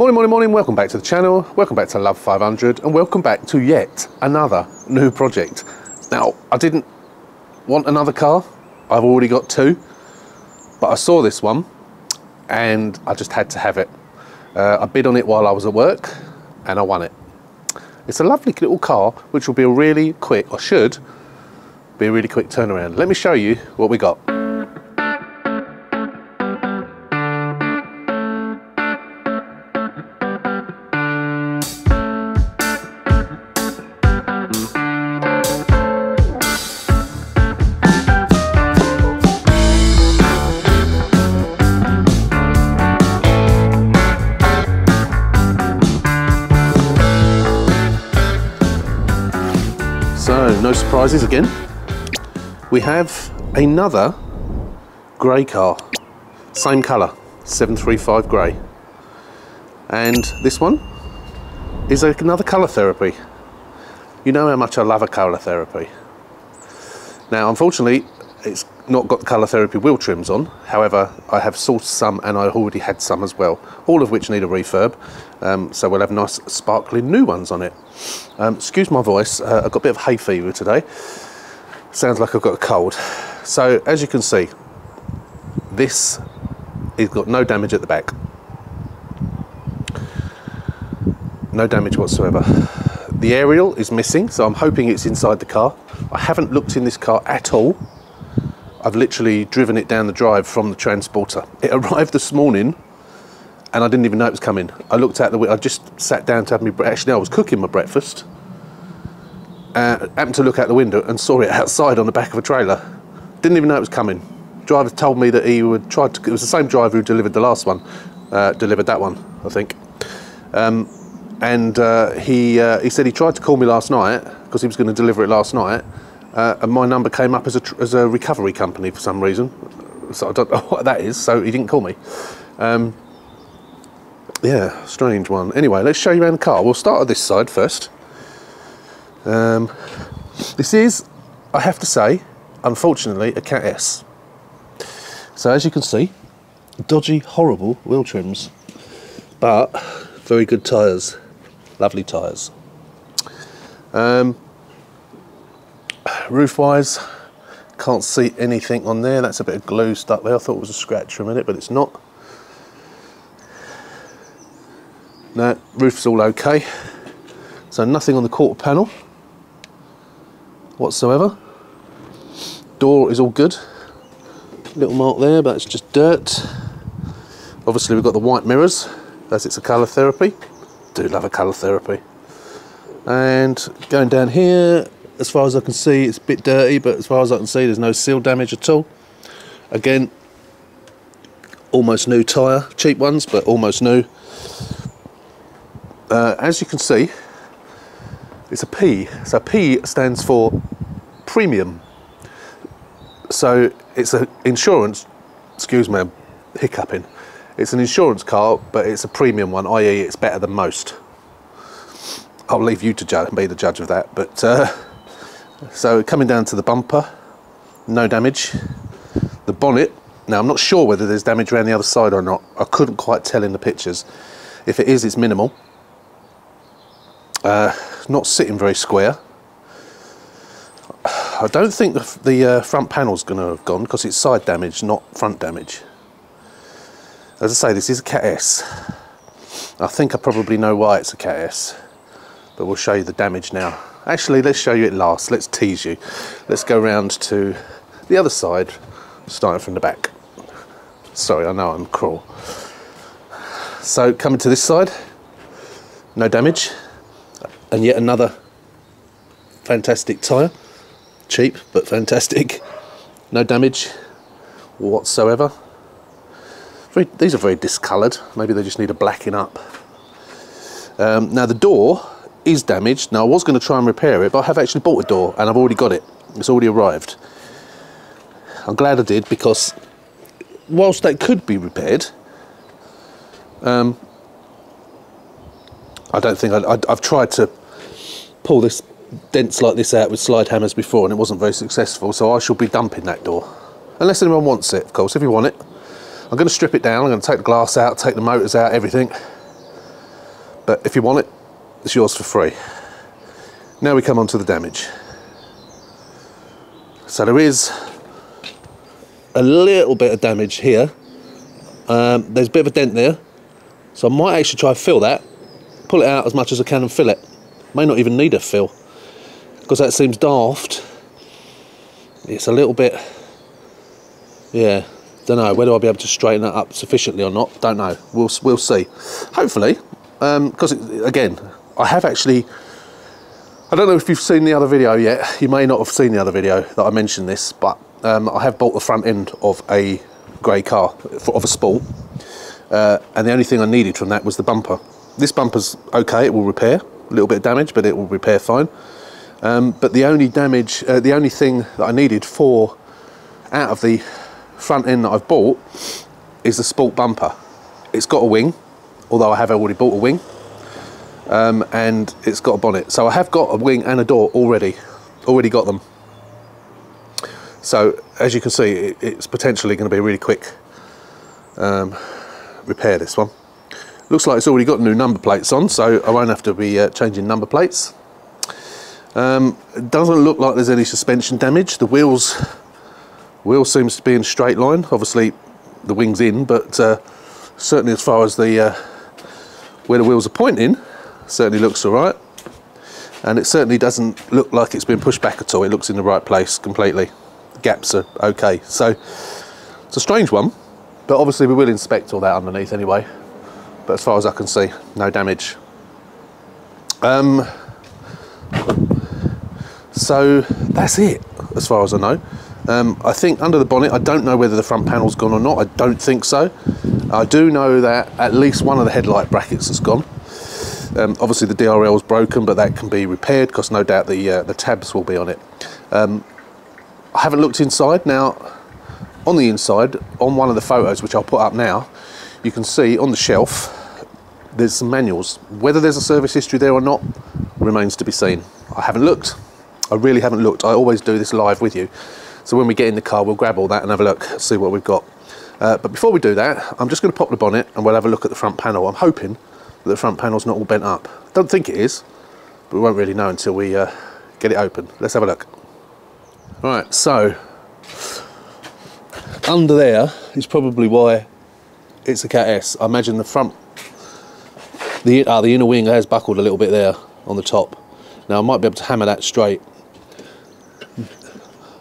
Morning, morning, morning. Welcome back to the channel. Welcome back to Love 500 and welcome back to yet another new project. Now, I didn't want another car. I've already got two, but I saw this one and I just had to have it. Uh, I bid on it while I was at work and I won it. It's a lovely little car, which will be a really quick, or should be a really quick turnaround. Let me show you what we got. No surprises again. We have another grey car, same colour, 735 grey. And this one is another colour therapy. You know how much I love a colour therapy. Now, unfortunately, it's not got the colour therapy wheel trims on. However, I have sourced some and I already had some as well, all of which need a refurb. Um, so we'll have nice sparkling new ones on it. Um, excuse my voice, uh, I've got a bit of hay fever today. Sounds like I've got a cold. So as you can see, this has got no damage at the back. No damage whatsoever. The aerial is missing, so I'm hoping it's inside the car. I haven't looked in this car at all. I've literally driven it down the drive from the transporter. It arrived this morning and I didn't even know it was coming. I looked out the window, I just sat down to have my breakfast. Actually, I was cooking my breakfast. Uh, happened to look out the window and saw it outside on the back of a trailer. Didn't even know it was coming. Driver told me that he would try to, it was the same driver who delivered the last one, uh, delivered that one, I think. Um, and uh, he, uh, he said he tried to call me last night because he was going to deliver it last night uh, and my number came up as a, as a recovery company for some reason. So I don't know what that is, so he didn't call me. Um, yeah, strange one. Anyway, let's show you around the car. We'll start at this side first. Um, this is, I have to say, unfortunately, a Cat S. So as you can see, dodgy, horrible wheel trims, but very good tyres, lovely tyres. Um, roof wise can't see anything on there. That's a bit of glue stuck there. I thought it was a scratch for a minute but it's not. No roof's all okay. So nothing on the quarter panel whatsoever. Door is all good. Little mark there but it's just dirt. Obviously we've got the white mirrors. As it's a colour therapy. Do love a colour therapy. And going down here as far as I can see it's a bit dirty but as far as I can see there's no seal damage at all. Again almost new tyre cheap ones but almost new. Uh, as you can see it's a P. So P stands for premium. So it's an insurance excuse me I'm hiccuping. It's an insurance car but it's a premium one i.e. it's better than most. I'll leave you to judge, be the judge of that but uh, so coming down to the bumper, no damage. The bonnet, now I'm not sure whether there's damage around the other side or not. I couldn't quite tell in the pictures. If it is, it's minimal. Uh, not sitting very square. I don't think the, the uh, front panel's going to have gone because it's side damage, not front damage. As I say, this is a Cat S. I think I probably know why it's a Cat S, but we'll show you the damage now. Actually, let's show you it last. Let's tease you. Let's go round to the other side, starting from the back. Sorry, I know I'm cruel. So coming to this side, no damage, and yet another fantastic tyre. Cheap, but fantastic. No damage whatsoever. Very, these are very discoloured. Maybe they just need a blacking up. Um, now the door is damaged. Now I was going to try and repair it, but I have actually bought a door and I've already got it. It's already arrived. I'm glad I did because whilst that could be repaired, um, I don't think I, have tried to pull this dents like this out with slide hammers before and it wasn't very successful, so I shall be dumping that door. Unless anyone wants it, of course. If you want it, I'm going to strip it down. I'm going to take the glass out, take the motors out, everything. But if you want it, it's yours for free. Now we come on to the damage. So there is a little bit of damage here. Um, there's a bit of a dent there. So I might actually try to fill that, pull it out as much as I can and fill it. May not even need a fill because that seems daft. It's a little bit, yeah, don't know whether I'll be able to straighten that up sufficiently or not. Don't know. We'll we'll see. Hopefully, because um, again, I have actually. I don't know if you've seen the other video yet. You may not have seen the other video that I mentioned this, but um, I have bought the front end of a grey car of a Sport, uh, and the only thing I needed from that was the bumper. This bumper's okay; it will repair. A little bit of damage, but it will repair fine. Um, but the only damage, uh, the only thing that I needed for out of the front end that I've bought is the Sport bumper. It's got a wing, although I have already bought a wing, um, and it's got a bonnet. So I have got a wing and a door already, already got them. So as you can see, it, it's potentially going to be a really quick um, repair. This one looks like it's already got new number plates on, so I won't have to be uh, changing number plates. Um, it doesn't look like there's any suspension damage. The wheels wheel seems to be in straight line. Obviously, the wing's in, but uh, certainly as far as the uh, where the wheels are pointing, certainly looks all right. And it certainly doesn't look like it's been pushed back at all. It looks in the right place completely. The gaps are okay. So it's a strange one, but obviously we will inspect all that underneath anyway. But as far as I can see, no damage. Um, so that's it, as far as I know. Um, I think under the bonnet, I don't know whether the front panel's gone or not. I don't think so. I do know that at least one of the headlight brackets has gone. Um, obviously the DRL is broken, but that can be repaired because no doubt the uh, the tabs will be on it. Um, I haven't looked inside. Now, on the inside, on one of the photos, which I'll put up now, you can see on the shelf, there's some manuals. Whether there's a service history there or not, remains to be seen. I haven't looked. I really haven't looked. I always do this live with you. So when we get in the car, we'll grab all that and have a look, see what we've got. Uh, but before we do that, I'm just going to pop the bonnet and we'll have a look at the front panel. I'm hoping the front panel's not all bent up. Don't think it is, but we won't really know until we uh, get it open. Let's have a look. Right, so under there is probably why it's a Cat S. I imagine the front, the, uh, the inner wing has buckled a little bit there on the top. Now I might be able to hammer that straight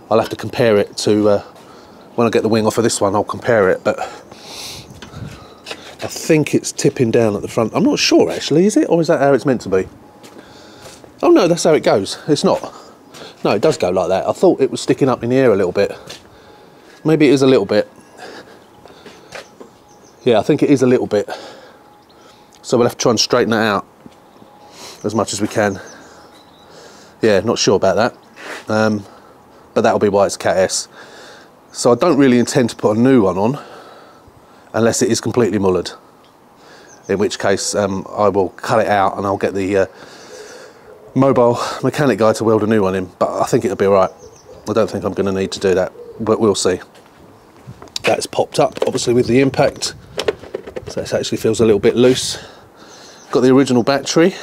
I'll have to compare it to uh, when I get the wing off of this one I'll compare it but I think it's tipping down at the front. I'm not sure actually. Is it? Or is that how it's meant to be? Oh no that's how it goes. It's not. No it does go like that. I thought it was sticking up in the air a little bit. Maybe it is a little bit. Yeah I think it is a little bit. So we'll have to try and straighten that out as much as we can. Yeah not sure about that. Um, but that'll be why it's Cat S. So I don't really intend to put a new one on unless it is completely mullered. In which case um, I will cut it out and I'll get the uh, mobile mechanic guy to weld a new one in. But I think it'll be alright. I don't think I'm going to need to do that, but we'll see. That's popped up obviously with the impact. So it actually feels a little bit loose. Got the original battery.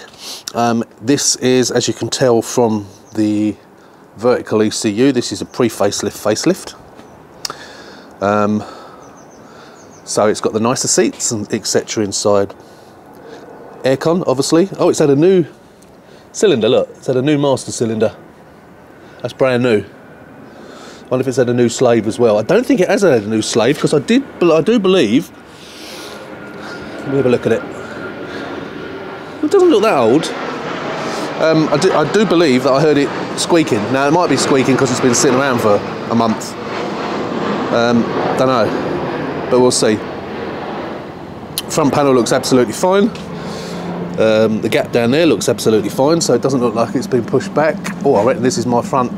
Um, this is, as you can tell from the vertical ECU. This is a pre-facelift facelift. Um, so it's got the nicer seats and etc. inside. Aircon, obviously. Oh, it's had a new cylinder. Look, it's had a new master cylinder. That's brand new. I wonder if it's had a new slave as well. I don't think it has had a new slave because I did. I do believe. Let me have a look at it. It doesn't look that old. Um, I, do, I, do, believe that I heard it squeaking. Now, it might be squeaking because it's been sitting around for a month. Um, don't know, but we'll see. Front panel looks absolutely fine. Um, the gap down there looks absolutely fine, so it doesn't look like it's been pushed back. Oh, I reckon this is my front.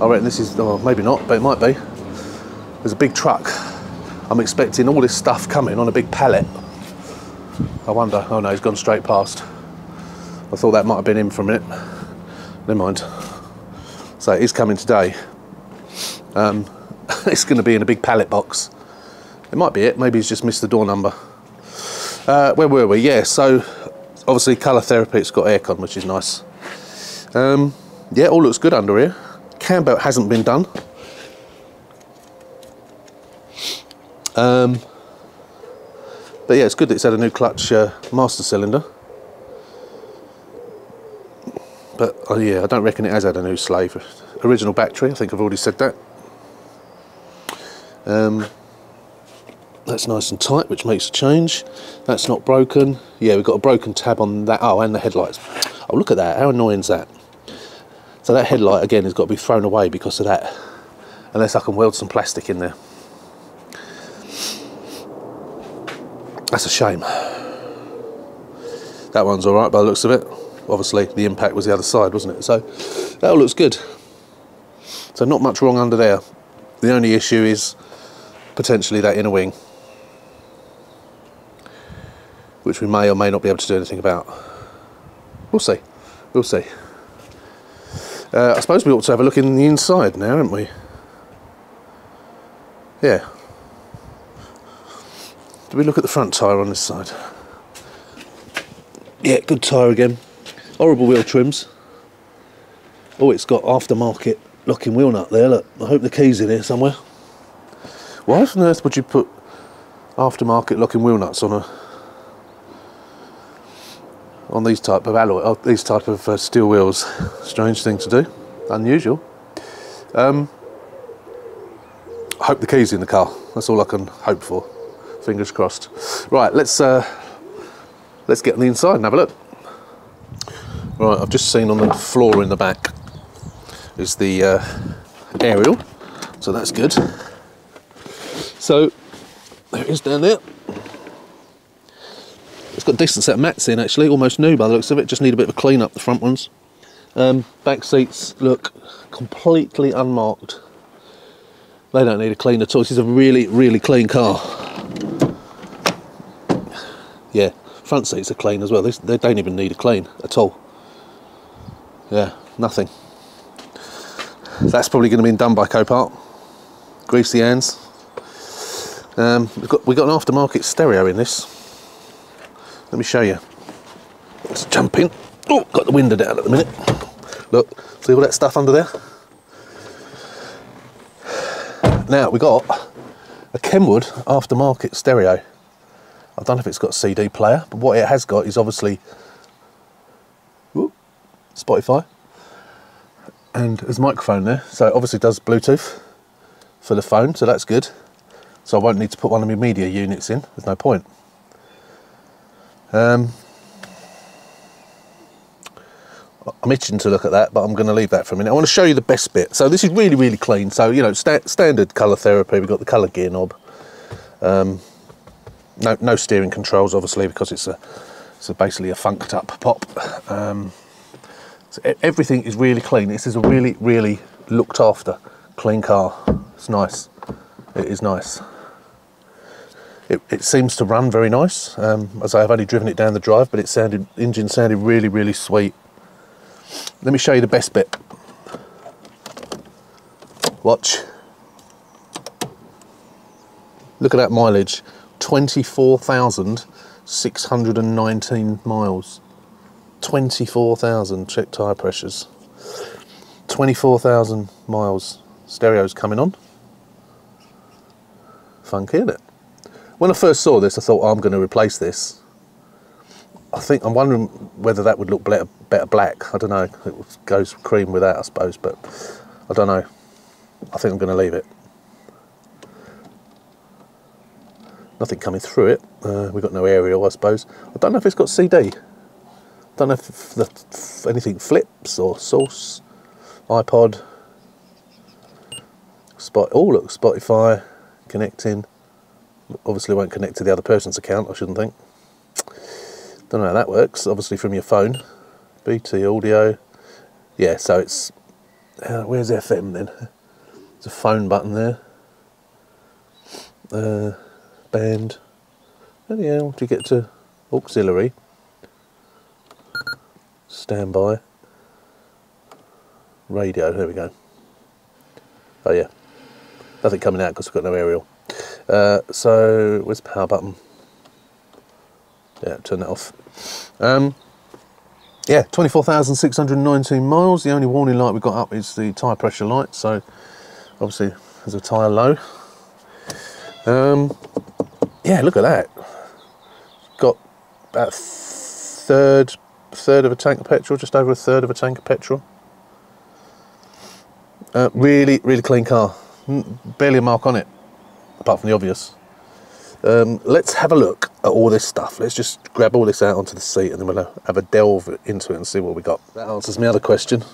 I reckon this is, oh, maybe not, but it might be. There's a big truck. I'm expecting all this stuff coming on a big pallet. I wonder, oh no, he's gone straight past. I thought that might have been him for a minute. Never mind. So it is coming today. Um, it's going to be in a big pallet box. It might be it. Maybe he's just missed the door number. Uh, where were we? Yeah, so obviously colour therapy, it's got aircon, which is nice. Um, yeah, all looks good under here. Cam belt hasn't been done. Um, but yeah, it's good that it's had a new clutch uh, master cylinder. But oh yeah, I don't reckon it has had a new slave. Original battery, I think I've already said that. Um, that's nice and tight, which makes a change. That's not broken. Yeah, we've got a broken tab on that. Oh, and the headlights. Oh, look at that. How annoying is that? So that headlight, again, has got to be thrown away because of that. Unless I can weld some plastic in there. That's a shame. That one's all right by the looks of it. Obviously, the impact was the other side, wasn't it? So that all looks good. So not much wrong under there. The only issue is potentially that inner wing, which we may or may not be able to do anything about. We'll see. We'll see. Uh, I suppose we ought to have a look in the inside now, haven't we? Yeah. Do we look at the front tyre on this side? Yeah, good tyre again. Horrible wheel trims. Oh, it's got aftermarket locking wheel nut there. Look, I hope the key's in here somewhere. Why on earth would you put aftermarket locking wheel nuts on a on these type of alloy, oh, these type of uh, steel wheels? Strange thing to do, unusual. Um, I hope the key's in the car. That's all I can hope for. Fingers crossed. Right, let's uh, let's get on the inside and have a look. Right, I've just seen on the floor in the back is the uh, aerial, so that's good. So there it is down there. It's got a decent set of mats in actually, almost new by the looks of it. Just need a bit of a clean up the front ones. Um, back seats look completely unmarked. They don't need a clean at all. This is a really, really clean car. Yeah, front seats are clean as well. They, they don't even need a clean at all. Yeah, nothing. That's probably going to be done by Copart. Grease the hands. Um, we've got we got an aftermarket stereo in this. Let me show you. Let's jump in. Oh, got the window down at the minute. Look, see all that stuff under there? Now we got a Kenwood aftermarket stereo. I don't know if it's got a CD player, but what it has got is obviously whoop, Spotify and there's a microphone there. So it obviously does Bluetooth for the phone, so that's good. So I won't need to put one of my media units in, there's no point. Um, I'm itching to look at that, but I'm going to leave that for a minute. I want to show you the best bit. So this is really, really clean. So, you know, sta standard colour therapy. We've got the colour gear knob. Um, no, no steering controls, obviously, because it's a, it's a basically a funked up pop. Um, so everything is really clean. This is a really, really looked after, clean car. It's nice. It is nice. It, it seems to run very nice. Um, as I've only driven it down the drive, but it sounded engine sounded really, really sweet. Let me show you the best bit. Watch. Look at that mileage. 24,619 miles. 24,000 check tyre pressures. 24,000 miles. Stereo's coming on. Funky, isn't it? When I first saw this, I thought, oh, I'm going to replace this. I think I'm wondering whether that would look better, black. I don't know. It goes cream with that, I suppose, but I don't know. I think I'm going to leave it. Nothing coming through it. Uh, we've got no aerial, I suppose. I don't know if it's got CD. I Don't know if, the, if anything flips or source, iPod, Spot. Oh, look, Spotify connecting. Obviously, won't connect to the other person's account. I shouldn't think. Don't know how that works. Obviously, from your phone. BT audio. Yeah, so it's uh, where's FM then? There's a phone button there. Uh, band. And yeah, do you get to auxiliary? Standby. Radio, there we go. Oh yeah, nothing coming out because we've got no aerial. Uh, so, where's the power button? Yeah, turn that off. Um, yeah, 24,619 miles. The only warning light we've got up is the tyre pressure light, so obviously there's a tyre low. Um, yeah, look at that. Got about third third of a tank of petrol, just over a third of a tank of petrol. Uh, really, really clean car. Barely a mark on it, apart from the obvious. Um, let's have a look at all this stuff. Let's just grab all this out onto the seat and then we'll have a delve into it and see what we got. That answers my other question.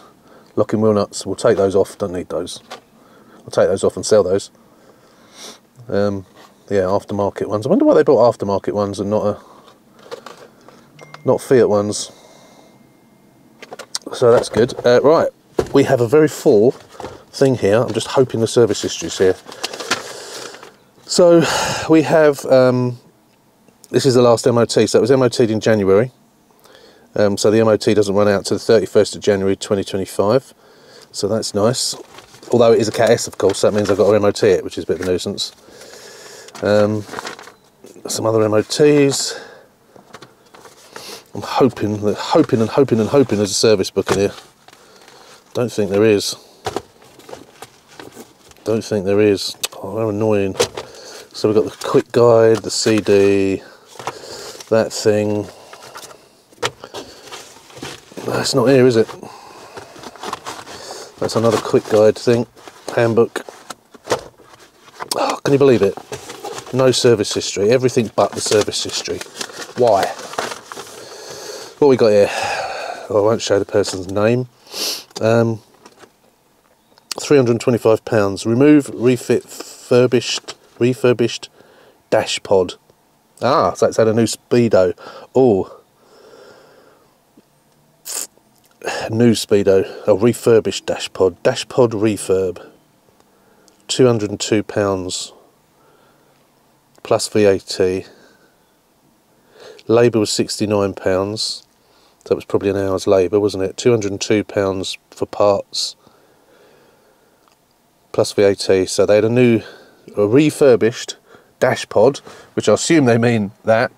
Locking wheel nuts, we'll take those off, don't need those. I'll take those off and sell those. Um, yeah, aftermarket ones. I wonder why they bought aftermarket ones and not a not Fiat ones. So that's good. Uh, right, we have a very full thing here. I'm just hoping the service history's here. So we have, um, this is the last MOT, so it was MOT'd in January. Um, so the MOT doesn't run out to the 31st of January 2025. So that's nice. Although it is a Cat S, of course, that means I've got to MOT it, which is a bit of a nuisance. Um, some other MOTs. I'm hoping, hoping and hoping and hoping there's a service book in here. Don't think there is. Don't think there is. Oh, how annoying. So we've got the quick guide, the CD, that thing. That's not here, is it? That's another quick guide thing, handbook. Oh, can you believe it? No service history, everything but the service history. Why? What we got here? Well, I won't show the person's name. Um, 325 pounds. Remove, refit, furbished refurbished dash pod. Ah, so it's had a new speedo. Oh, new speedo, a refurbished dash pod, dash pod refurb. Two hundred and two pounds plus VAT. Labour was sixty nine pounds. That was probably an hour's labour, wasn't it? Two hundred and two pounds for parts plus VAT. So they had a new a refurbished dash pod, which I assume they mean that,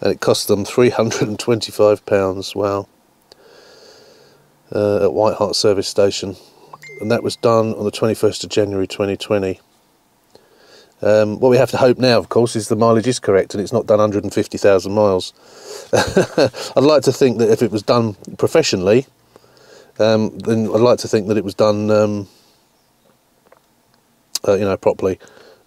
and it cost them £325. Wow. Uh, at White Hart Service Station, and that was done on the 21st of January 2020. Um, what we have to hope now, of course, is the mileage is correct and it's not done 150,000 miles. I'd like to think that if it was done professionally, um, then I'd like to think that it was done um, uh, you know, properly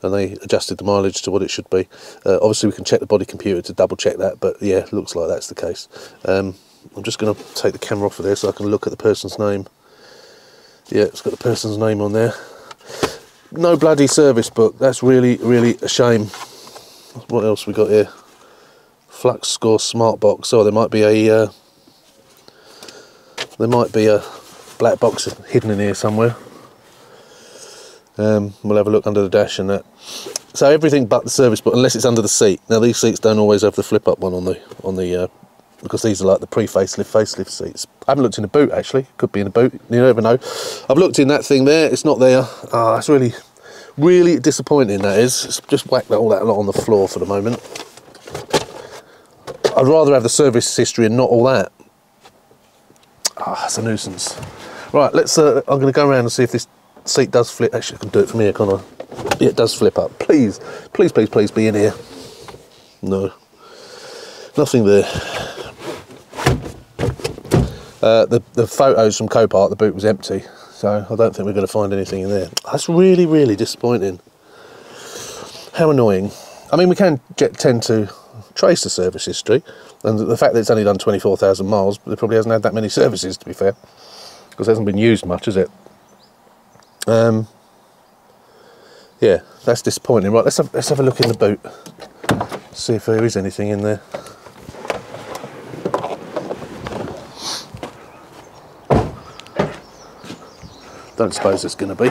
and they adjusted the mileage to what it should be. Uh, obviously we can check the body computer to double check that, but yeah, looks like that's the case. Um, I'm just going to take the camera off of there so I can look at the person's name. Yeah, it's got the person's name on there. No bloody service book, that's really, really a shame. What else we got here? Flux Score Smart Box. Oh, there might be a uh, there might be a black box hidden in here somewhere. Um, we'll have a look under the dash and that. So everything but the service book, unless it's under the seat. Now these seats don't always have the flip up one on the on the uh, because these are like the pre-facelift facelift seats. I haven't looked in the boot actually. Could be in the boot. You never know. I've looked in that thing there. It's not there. Oh, that's really really disappointing. That is. It's just whacked all that lot on the floor for the moment. I'd rather have the service history and not all that. Ah, oh, that's a nuisance. Right, let's. Uh, I'm going to go around and see if this seat does flip. Actually, I can do it from here, can't I? Yeah, it does flip up. Please, please, please, please be in here. No, nothing there. Uh, the, the photos from Copart, the boot was empty, so I don't think we're going to find anything in there. That's really, really disappointing. How annoying. I mean, we can get, tend to trace the service history, and the fact that it's only done 24,000 miles, it probably hasn't had that many services, to be fair, because it hasn't been used much, has it? Um, yeah, that's disappointing. Right, let's have, let's have a look in the boot. See if there is anything in there. Don't suppose it's going to be.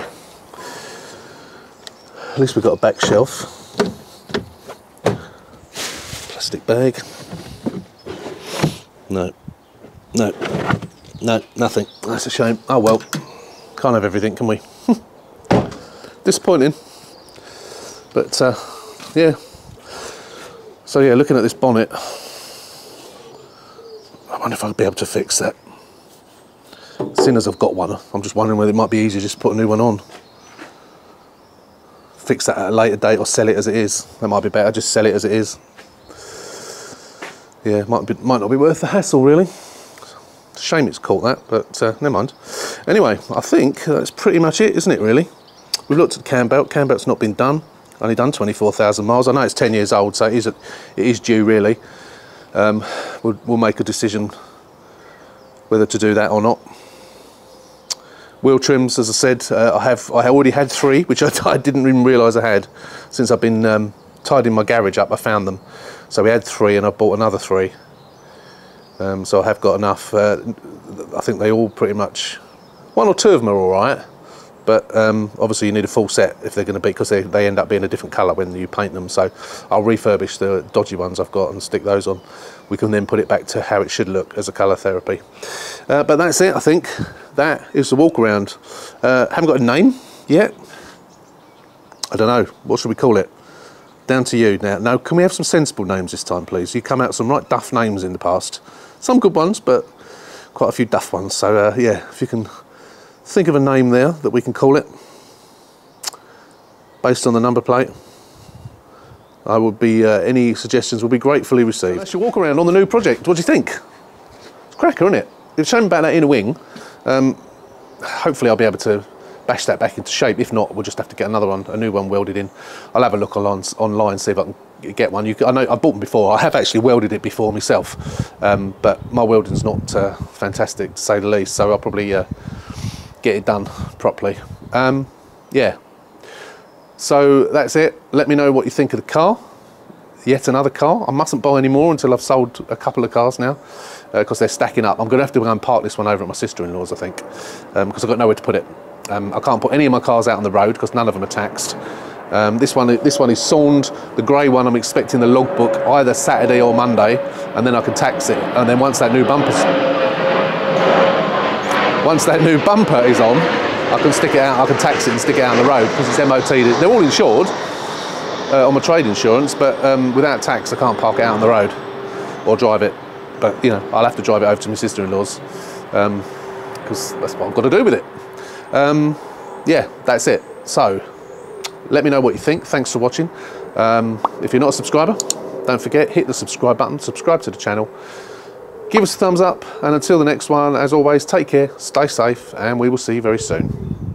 At least we've got a back shelf. Plastic bag. No. No. No, nothing. That's a shame. Oh well. Can't have everything, can we? Disappointing. But uh, yeah, So yeah, looking at this bonnet, I wonder if I'll be able to fix that. Seeing as I've got one, I'm just wondering whether it might be easier just to put a new one on. Fix that at a later date or sell it as it is. That might be better, just sell it as it is. Yeah, might, be, might not be worth the hassle really. Shame it's caught that, but uh, never mind. Anyway, I think that's pretty much it, isn't it really? We've looked at the cam belt. Cam belt's not been done. Only done 24,000 miles. I know it's 10 years old, so it is, it is due really. Um, we'll, we'll make a decision whether to do that or not. Wheel trims, as I said, uh, I have I already had three, which I, I didn't even realise I had since I've been um, tidying my garage up. I found them, so we had three, and I bought another three. Um, so I have got enough. Uh, I think they all pretty much, one or two of them are all right, but um, obviously you need a full set if they're going to be because they, they end up being a different colour when you paint them. So I'll refurbish the dodgy ones I've got and stick those on. We can then put it back to how it should look as a colour therapy. Uh, but that's it, I think. That is the walk around. Uh, haven't got a name yet. I don't know. What should we call it? Down to you now. Now, can we have some sensible names this time, please? You come out some right duff names in the past. Some good ones, but quite a few duff ones. So, uh, yeah, if you can think of a name there that we can call it based on the number plate. I would be, uh, any suggestions will be gratefully received. Your walk around on the new project. What do you think? It's cracker, isn't it? They've shown about that inner wing. Um, hopefully I'll be able to bash that back into shape. If not, we'll just have to get another one, a new one welded in. I'll have a look online, online see if I can get one. You I know I bought them before. I have actually welded it before myself, um, but my welding's not uh, fantastic to say the least. So I'll probably uh, get it done properly. Um, yeah. So that's it. Let me know what you think of the car. Yet another car. I mustn't buy any more until I've sold a couple of cars now because uh, they're stacking up. I'm going to have to go and park this one over at my sister-in-law's, I think, because um, I've got nowhere to put it. Um, I can't put any of my cars out on the road because none of them are taxed. Um, this one, this one is SORNed. The grey one, I'm expecting the logbook either Saturday or Monday, and then I can tax it. And then once that new bumper's once that new bumper is on, I can stick it out, I can tax it and stick it out on the road because it's MOT. They're all insured uh, on my trade insurance, but um, without tax, I can't park it out on the road or drive it. But you know, I'll have to drive it over to my sister-in-law's because um, that's what I've got to do with it. Um, yeah, that's it. So, let me know what you think. Thanks for watching. Um, if you're not a subscriber, don't forget, hit the subscribe button, subscribe to the channel give us a thumbs up and until the next one as always take care stay safe and we will see you very soon